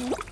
Mm-hmm.